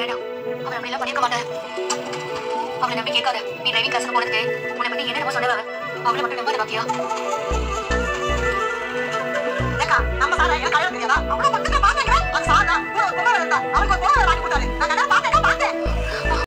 வேணாம். அவன் அப்படிலாம் பண்ணிருக்க மாட்டேன். அவளை நம்பி கேட்காத. நீ டிரைவிங் கிளாஸுக்கு போனதுக்கு உன்னை பத்தி என்னென்னமோ சொன்னவன் அவளை மட்டும் நம்பாத பாத்தியா